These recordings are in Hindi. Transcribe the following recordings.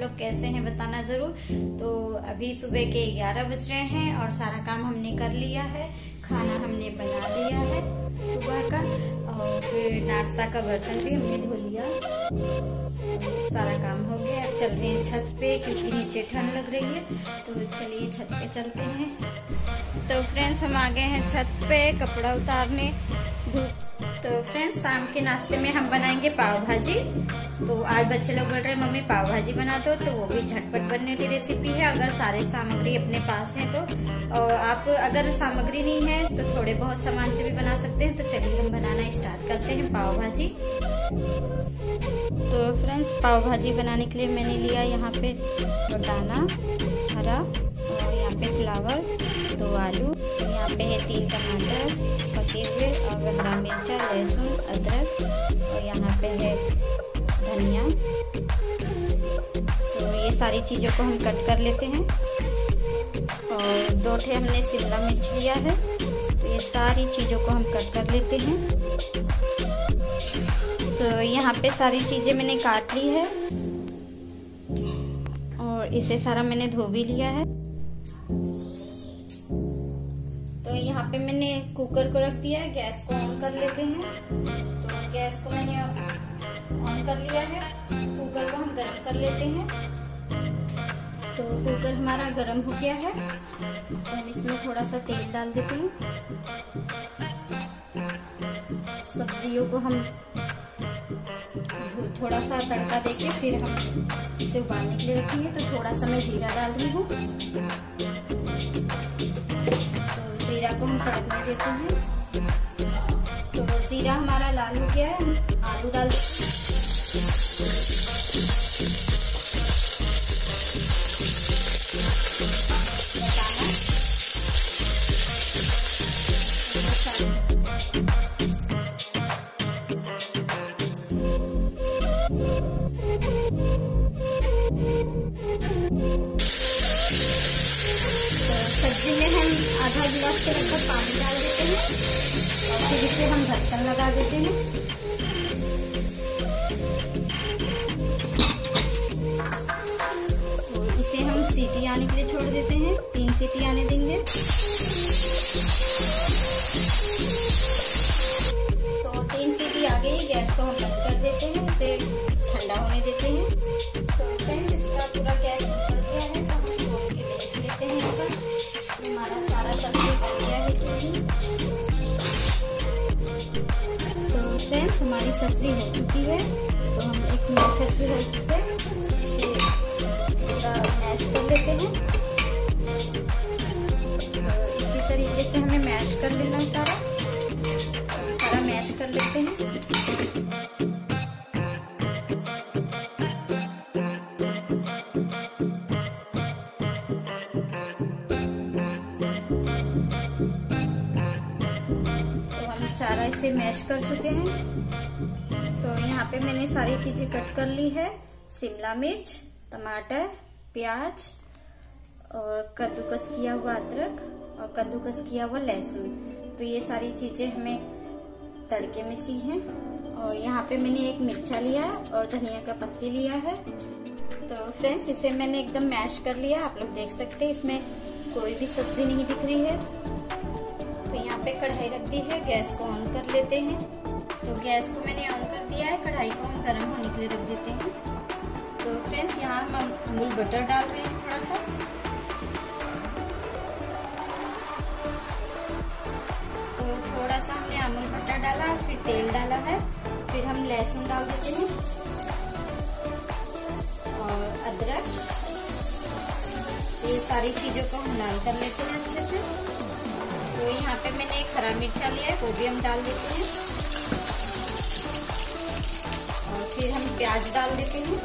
लोग कैसे हैं बताना ज़रूर। तो अभी सुबह के 11 बज रहे हैं और सारा काम हमने कर लिया है। खाना हमने बना लिया है सुबह का और फिर नाश्ता का बर्तन भी हमने धो लिया सारा काम हो गया। अब चल रहे हैं छत पे, क्योंकि नीचे ठंड लग रही है। तो चलिए छत पे चलते हैं। तो फ्रेंड्स हम आ गए हैं छत पे कपड़ा उतारने। तो फ्रेंड्स शाम के नाश्ते में हम बनाएँगे पाव भाजी। तो आज बच्चे लोग बोल रहे हैं, मम्मी, पाव भाजी बना दो। तो वो भी झटपट बनने की रेसिपी है, अगर सारे सामग्री अपने पास है तो। और आप अगर सामग्री नहीं है तो थोड़े बहुत सामान से भी बना सकते हैं। तो चलिए हम बनाना स्टार्ट करते हैं पाव भाजी। तो फ्रेंड्स, पाव भाजी बनाने के लिए मैंने लिया यहाँ पे बटाना हरा और यहाँ पे फ्लावर, दो आलू। यहाँ पे है तीन टमाटर, पके हुए और गंदा मिर्चा, लहसुन, अदरक और यहाँ पे है धनिया। तो ये सारी चीज़ों को हम कट कर लेते हैं। और दो ठे हमने शिमला मिर्च लिया है। ये सारी चीज़ों को हम कट कर लेते हैं। तो यहाँ पे सारी चीज़ें मैंने काट ली है। और इसे सारा मैंने धो भी लिया है। तो यहाँ पे मैंने कुकर को रख दिया है, गैस को ऑन कर लेते हैं। तो गैस को मैंने ऑन कर लिया है, कुकर को हम गर्म कर लेते हैं। तो कुकर हमारा गर्म हो गया है। हम इसमें थोड़ा सा तेल डाल देते हैं। सब्जियों को हम थोड़ा सा तड़का देके फिर हम इसे उबालने के लिए रखेंगे। तो थोड़ा सा मैं जीरा डाल रही हूँ। तो जीरा को हम तड़कने देते हैं। तो जीरा हमारा लाल हो गया है। आलू डाल सब्ज़ी आधा गिलास के लगभग पानी डाल देते हैं और फिर इसे हम ढक्कन लगा देते हैं। इसे हम सीटी आने के लिए छोड़ देते हैं। तीन सीटी आने देंगे। सब्ज़ी हो चुकी है तो हम एक मैशर की हेल्प से इसे मैश कर लेते हैं। तो इसी तरीके से हमें मैश कर लेना है सारा। सारा मैश कर लेते हैं। सारा इसे मैश कर चुके हैं। तो यहाँ पे मैंने सारी चीज़ें कट कर ली है। शिमला मिर्च, टमाटर, प्याज और कद्दूकस किया हुआ अदरक और कद्दूकस किया हुआ लहसुन। तो ये सारी चीज़ें हमें तड़के में चाहिए और यहाँ पे मैंने एक मिर्चा लिया और धनिया का पत्ती लिया है। तो फ्रेंड्स, इसे मैंने एकदम मैश कर लिया। आप लोग देख सकते हैं, इसमें कोई भी सब्ज़ी नहीं दिख रही है। तो यहाँ पे कढ़ाई रख दी है, गैस को ऑन कर लेते हैं। तो गैस को मैंने ऑन दिया है, कढ़ाई को हम गर्म होने के लिए रख देते हैं। तो फ्रेंड्स, यहाँ हम अमूल बटर डाल रहे हैं थोड़ा सा तो थोड़ा सा हमने अमूल बटर डाला, फिर तेल डाला है, फिर हम लहसुन डाल देते हैं और अदरक। ये सारी चीज़ों को हम लाल कर लेते हैं अच्छे से। तो यहाँ पे मैंने एक हरा मिर्चा लिया है, वो भी हम डाल देते हैं। और फिर हम प्याज डाल देते हैं।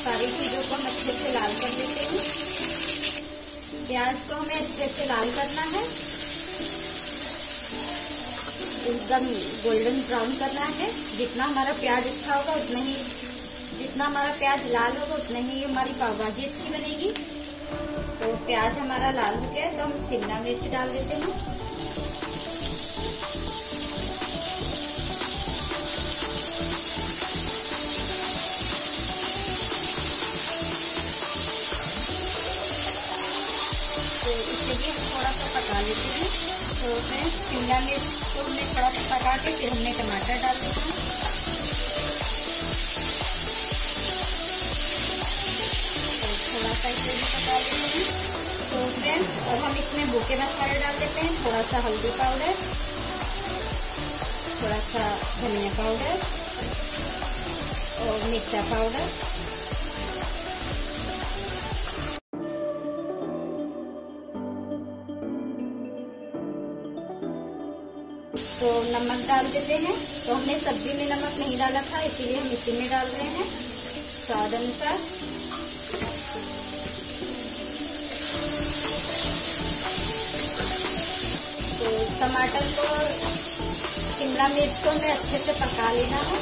सारी चीज़ों को हम अच्छे से लाल कर देते हैं। प्याज को हमें अच्छे से लाल करना है। एकदम गोल्डन ब्राउन करना है। जितना हमारा प्याज अच्छा होगा, उतना ही जितना हमारा प्याज लाल होगा, उतना ही हमारी पाव भाजी अच्छी बनेगी। तो प्याज हमारा लाल हो गया तो हम शिमला मिर्च डाल देते हैं। तो इसे भी हम थोड़ा सा पका लेते हैं। तो मैं शिमला मिर्च को हमने थोड़ा सा पका के फिर हमने टमाटर डाल देते हैं। सा हैं तो फ्रेंड्स अब हम इसमें भूखे मसाले डाल देते हैं थोड़ा सा हल्दी पाउडर थोड़ा सा धनिया पाउडर और मिर्चा पाउडर तो नमक डाल देते हैं तो हमने सब्ज़ी में नमक नहीं डाला था, इसीलिए हम इसी में डाल रहे हैं। स्वाद अनुसार। टमाटर को शिमला मिर्च को मैं अच्छे से पका लेना है।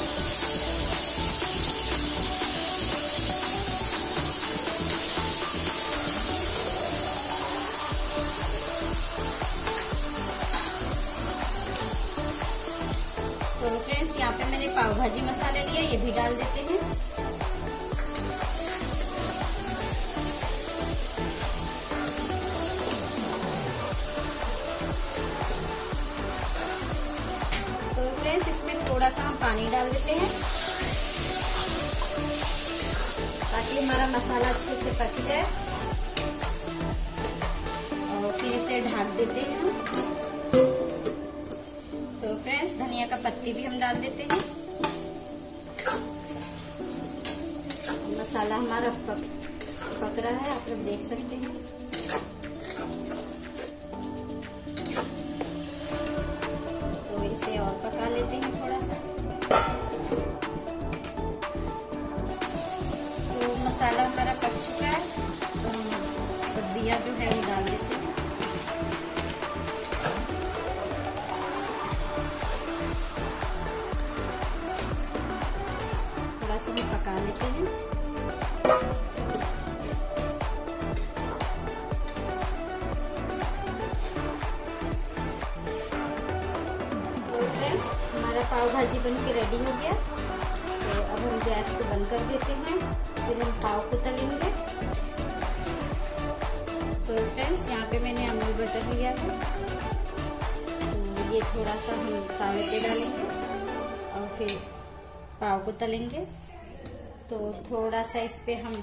तो फ्रेंड्स, यहाँ पे मैंने पाव भाजी मसाला लिया ये भी डाल देते हैं। थोड़ा सा हम पानी डाल देते हैं। ताकि हमारा मसाला अच्छे से पक जाए। और फिर इसे ढक देते हैं तो फ्रेंड्स, धनिया का पत्ती भी हम डाल देते हैं। मसाला हमारा पक पक रहा है, आप लोग देख सकते हैं। मसाला हमारा पक चुका है। तो हम सब्ज़ियाँ जो है वो डाल देते हैं। थोड़ा सा पका लेते हैं। तो हमारा पाव भाजी बन के रेडी हो गया। अब हम गैस को बंद कर देते हैं, फिर हम पाव को तलेंगे। तो फ्रेंड्स यहाँ पे मैंने अमूल बटर लिया है। तो ये थोड़ा सा हम तावे पे डालेंगे और फिर पाव को तलेंगे। तो थोड़ा सा इस पे हम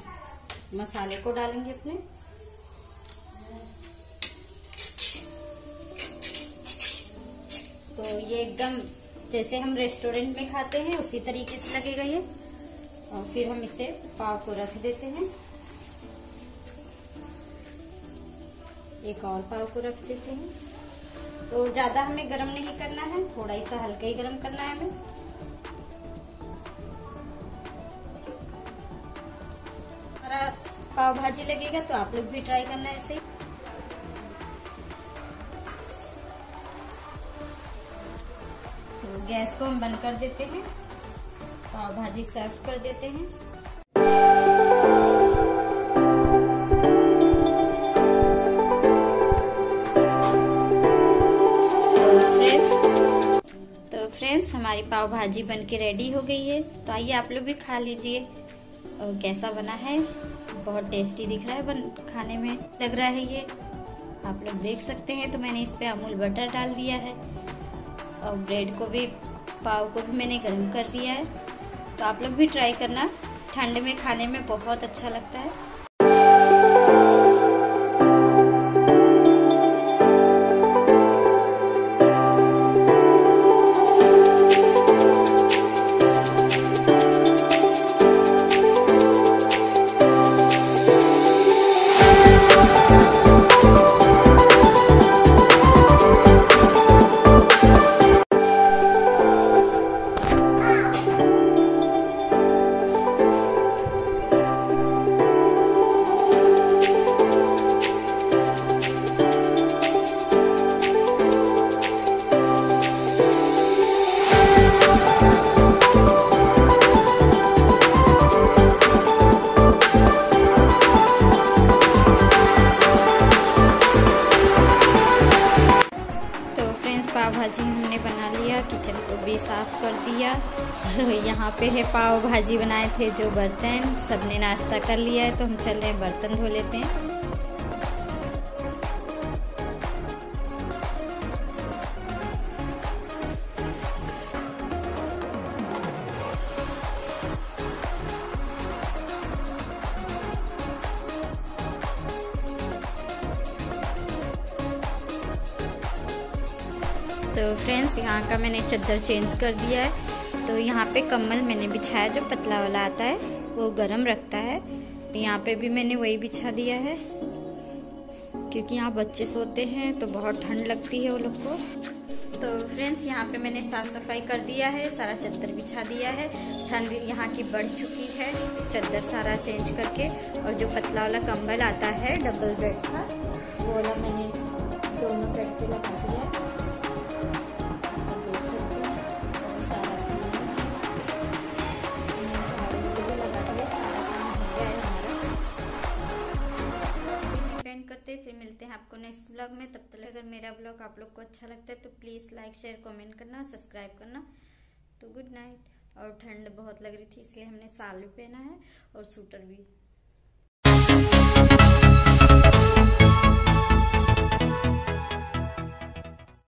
मसाले को डालेंगे अपने। तो ये एकदम जैसे हम रेस्टोरेंट में खाते हैं, उसी तरीके से लगेगा ये। और फिर हम इसे पाव को रख देते हैं। एक और पाव को रख देते हैं। तो ज़्यादा हमें गरम नहीं करना है, थोड़ा ही सा हल्का ही गरम करना है हमें। हमारा पाव भाजी लगेगा तो आप लोग भी ट्राई करना ऐसे ही। गैस को हम बंद कर देते हैं पाव भाजी सर्व कर देते हैं। तो फ्रेंड्स, हमारी पाव भाजी बन के रेडी हो गई है। तो आइए आप लोग भी खा लीजिए। और कैसा बना है? बहुत टेस्टी दिख रहा है बन, खाने में। लग रहा है ये। आप लोग देख सकते हैं। तो मैंने इस पे अमूल बटर डाल दिया है। और ब्रेड को भी, पाव को भी मैंने गर्म कर दिया है। तो आप लोग भी ट्राई करना। ठंड में खाने में बहुत अच्छा लगता है। बना लिया किचन को भी साफ़ कर दिया। यहाँ पे है पाव भाजी बनाए थे जो बर्तन, सबने नाश्ता कर लिया है तो हम चल रहे हैं बर्तन धो लेते हैं। तो फ्रेंड्स यहाँ का मैंने चादर चेंज कर दिया है। तो यहाँ पे कम्बल मैंने बिछाया, जो पतला वाला आता है, वो गर्म रखता है। तो यहाँ पे भी मैंने वही बिछा दिया है। क्योंकि यहाँ बच्चे सोते हैं तो बहुत ठंड लगती है वो लोग को। तो फ्रेंड्स यहाँ पे मैंने साफ़ सफ़ाई कर दिया है, सारा चद्दर बिछा दिया है। ठंड यहाँ की बढ़ चुकी है, चद्दर सारा चेंज करके। और जो पतला वाला कंबल आता है डबल बेड का, वो वाला मैंने दोनों बेड पे लगा दिया फिर मिलते हैं आपको नेक्स्ट ब्लॉग में। तब तक अगर मेरा ब्लॉग आप लोग को अच्छा लगता है तो प्लीज़ लाइक शेयर कॉमेंट करना सब्सक्राइब करना। तो गुड नाइट और ठंड बहुत लग रही थी, इसलिए हमने साल भी पहना है और सूटर भी।